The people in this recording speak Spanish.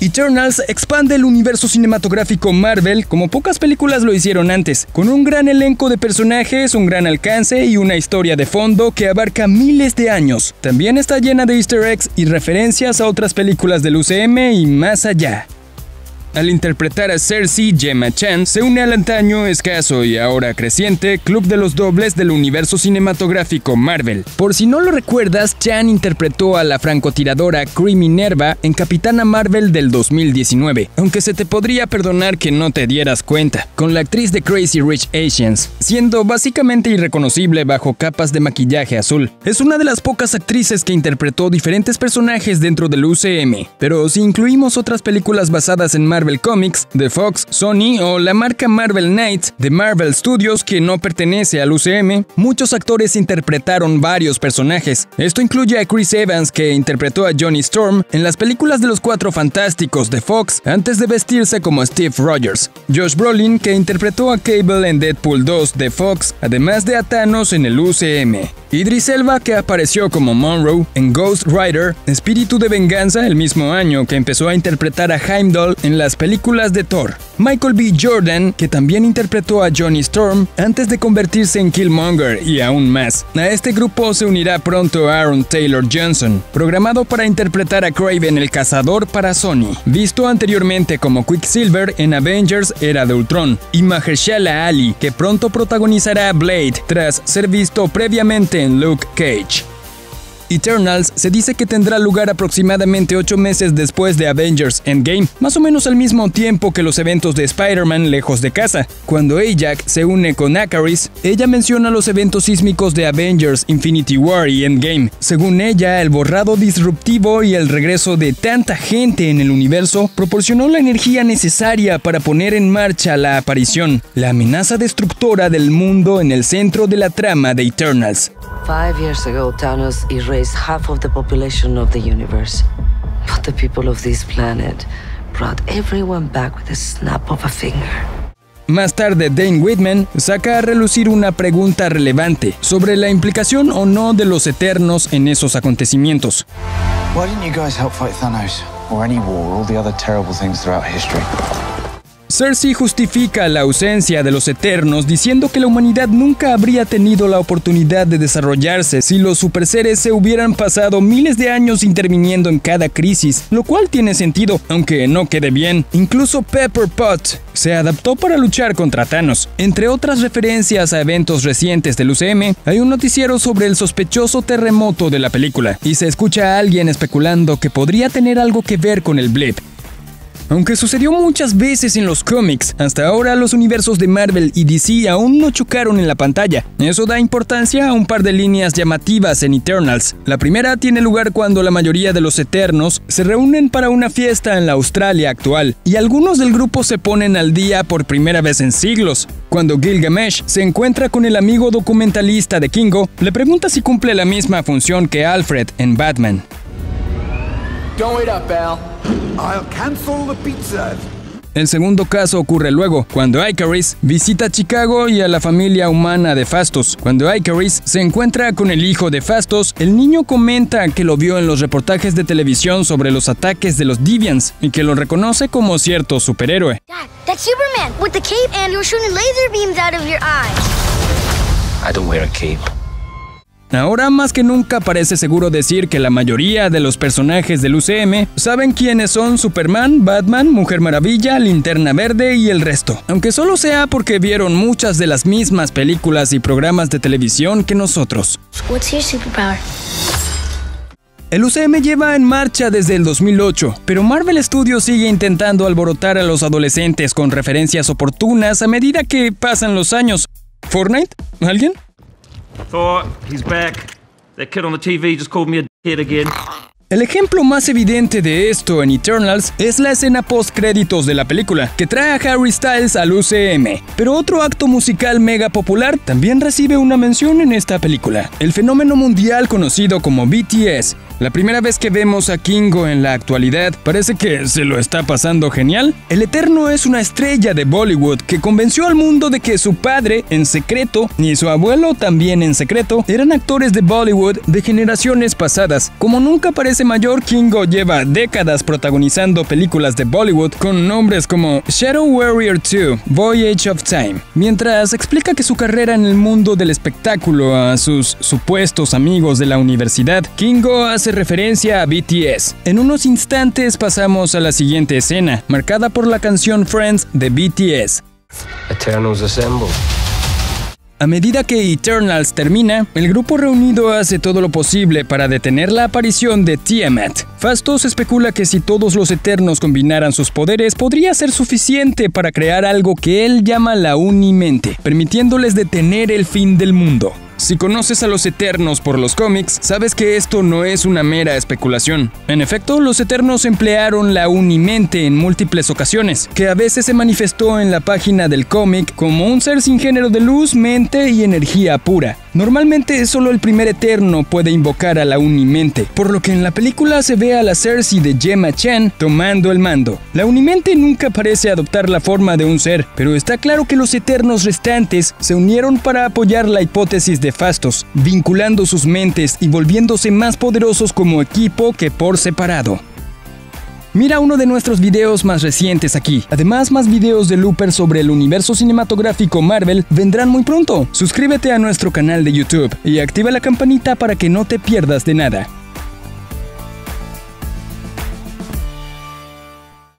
Eternals expande el universo cinematográfico Marvel como pocas películas lo hicieron antes, con un gran elenco de personajes, un gran alcance y una historia de fondo que abarca miles de años. También está llena de easter eggs y referencias a otras películas del UCM y más allá. Al interpretar a Cersei, Gemma Chan se une al antaño escaso y ahora creciente Club de los Dobles del universo cinematográfico Marvel. Por si no lo recuerdas, Chan interpretó a la francotiradora Cree Minerva en Capitana Marvel del 2019, aunque se te podría perdonar que no te dieras cuenta, con la actriz de Crazy Rich Asians, siendo básicamente irreconocible bajo capas de maquillaje azul. Es una de las pocas actrices que interpretó diferentes personajes dentro del UCM, pero si incluimos otras películas basadas en Marvel Comics, de Fox, Sony o la marca Marvel Knights de Marvel Studios que no pertenece al UCM, muchos actores interpretaron varios personajes. Esto incluye a Chris Evans que interpretó a Johnny Storm en las películas de los Cuatro Fantásticos de Fox antes de vestirse como Steve Rogers, Josh Brolin que interpretó a Cable en Deadpool 2 de Fox, además de a Thanos en el UCM. Idris Elba, que apareció como Monroe en Ghost Rider, Espíritu de Venganza, el mismo año que empezó a interpretar a Heimdall en las películas de Thor. Michael B. Jordan, que también interpretó a Johnny Storm antes de convertirse en Killmonger y aún más. A este grupo se unirá pronto Aaron Taylor Johnson, programado para interpretar a Craven el Cazador para Sony, visto anteriormente como Quicksilver en Avengers Era de Ultron, y Mahershala Ali, que pronto protagonizará Blade tras ser visto previamente en Luke Cage. Eternals se dice que tendrá lugar aproximadamente 8 meses después de Avengers Endgame, más o menos al mismo tiempo que los eventos de Spider-Man lejos de casa. Cuando Ajax se une con Acaris, ella menciona los eventos sísmicos de Avengers Infinity War y Endgame. Según ella, el borrado disruptivo y el regreso de tanta gente en el universo proporcionó la energía necesaria para poner en marcha la aparición, la amenaza destructora del mundo en el centro de la trama de Eternals. Thanos half of the population of the universe. But the people of this planet brought everyone back with a snap of a finger. Más tarde, Dane Whitman saca a relucir una pregunta relevante sobre la implicación o no de los Eternos en esos acontecimientos. Why didn't you guys help fight Thanos? Or any war, all the other terrible things throughout history? Cersei justifica la ausencia de los Eternos diciendo que la humanidad nunca habría tenido la oportunidad de desarrollarse si los superseres se hubieran pasado miles de años interviniendo en cada crisis, lo cual tiene sentido, aunque no quede bien. Incluso Pepper Pot se adaptó para luchar contra Thanos. Entre otras referencias a eventos recientes del UCM, hay un noticiero sobre el sospechoso terremoto de la película, y se escucha a alguien especulando que podría tener algo que ver con el blip. Aunque sucedió muchas veces en los cómics, hasta ahora los universos de Marvel y DC aún no chocaron en la pantalla. Eso da importancia a un par de líneas llamativas en Eternals. La primera tiene lugar cuando la mayoría de los Eternos se reúnen para una fiesta en la Australia actual, y algunos del grupo se ponen al día por primera vez en siglos. Cuando Gilgamesh se encuentra con el amigo documentalista de Kingo, le pregunta si cumple la misma función que Alfred en Batman. El segundo caso ocurre luego, cuando Icarus visita Chicago y a la familia humana de Fastos. Cuando Icarus se encuentra con el hijo de Fastos, el niño comenta que lo vio en los reportajes de televisión sobre los ataques de los Deviants y que lo reconoce como cierto superhéroe. Dad, that's Superman with the cape and you're shooting laser beams out of your eyes. I don't wear a cape. Ahora más que nunca parece seguro decir que la mayoría de los personajes del UCM saben quiénes son Superman, Batman, Mujer Maravilla, Linterna Verde y el resto, aunque solo sea porque vieron muchas de las mismas películas y programas de televisión que nosotros. El UCM lleva en marcha desde el 2008, pero Marvel Studios sigue intentando alborotar a los adolescentes con referencias oportunas a medida que pasan los años. ¿Fortnite? ¿Alguien? Thor, he's back. That kid on the TV just called me a kid again. El ejemplo más evidente de esto en Eternals es la escena post créditos de la película, que trae a Harry Styles al UCM. Pero otro acto musical mega popular también recibe una mención en esta película. El fenómeno mundial conocido como BTS La primera vez que vemos a Kingo en la actualidad, parece que se lo está pasando genial. El Eterno es una estrella de Bollywood que convenció al mundo de que su padre, en secreto, y su abuelo, también en secreto, eran actores de Bollywood de generaciones pasadas. Como nunca parece mayor, Kingo lleva décadas protagonizando películas de Bollywood con nombres como Shadow Warrior 2, Voyage of Time, mientras explica que su carrera en el mundo del espectáculo a sus supuestos amigos de la universidad, Kingo hace referencia a BTS. En unos instantes pasamos a la siguiente escena, marcada por la canción Friends de BTS. A medida que Eternals termina, el grupo reunido hace todo lo posible para detener la aparición de Tiamat. Fastos especula que si todos los Eternos combinaran sus poderes, podría ser suficiente para crear algo que él llama la Unimente, permitiéndoles detener el fin del mundo. Si conoces a los Eternos por los cómics, sabes que esto no es una mera especulación. En efecto, los Eternos emplearon la Unimente en múltiples ocasiones, que a veces se manifestó en la página del cómic como un ser sin género de luz, mente y energía pura. Normalmente solo el primer Eterno puede invocar a la Unimente, por lo que en la película se ve a la Cersei de Gemma Chan tomando el mando. La Unimente nunca parece adoptar la forma de un ser, pero está claro que los Eternos restantes se unieron para apoyar la hipótesis de Fastos, vinculando sus mentes y volviéndose más poderosos como equipo que por separado. Mira uno de nuestros videos más recientes aquí. Además, más videos de Looper sobre el universo cinematográfico Marvel vendrán muy pronto. Suscríbete a nuestro canal de YouTube y activa la campanita para que no te pierdas de nada.